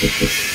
Gracias.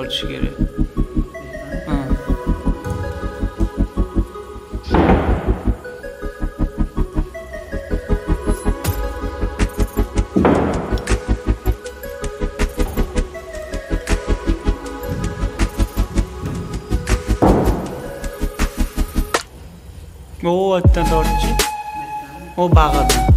орж ирээрээ. Оо аттан дорч. Оо багад.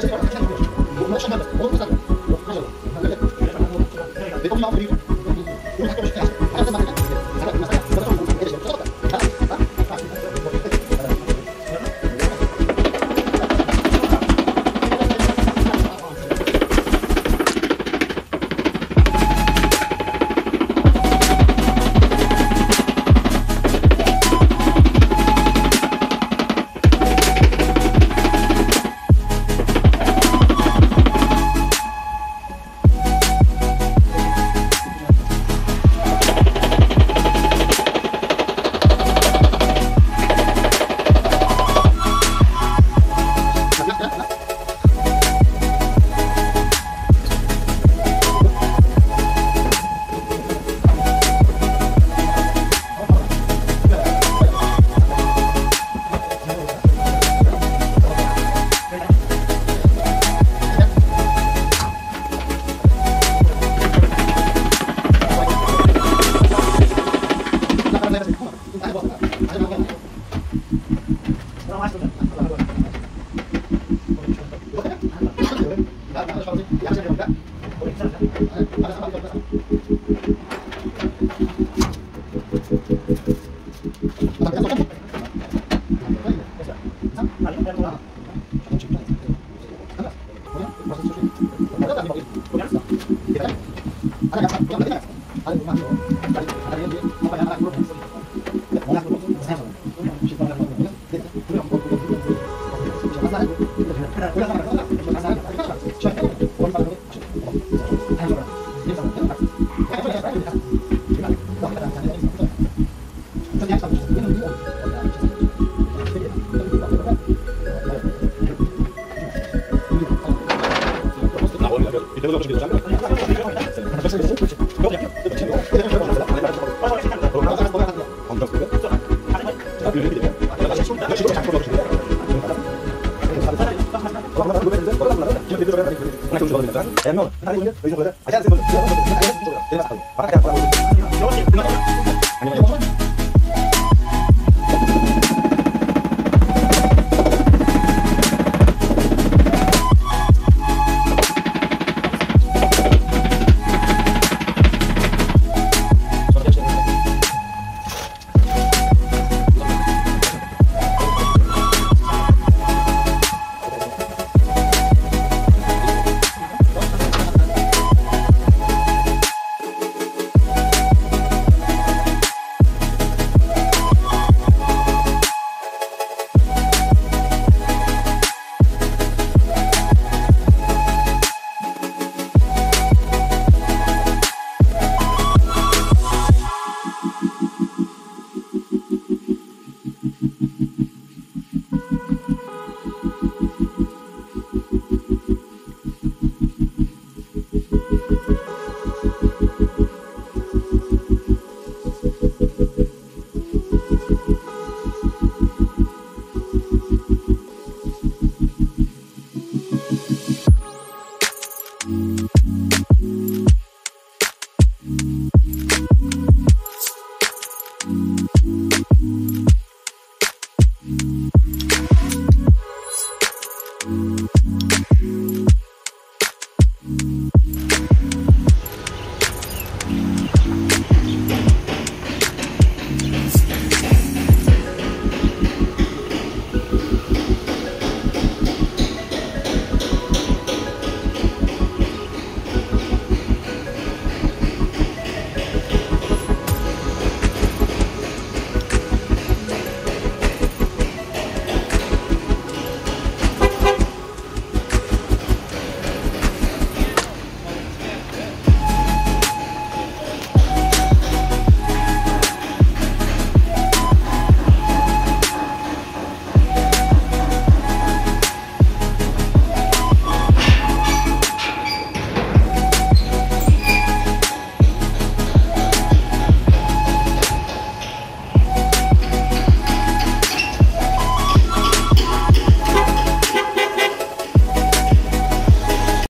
Thank you. Em 了没用了你打开东西我已经回来了啊现在是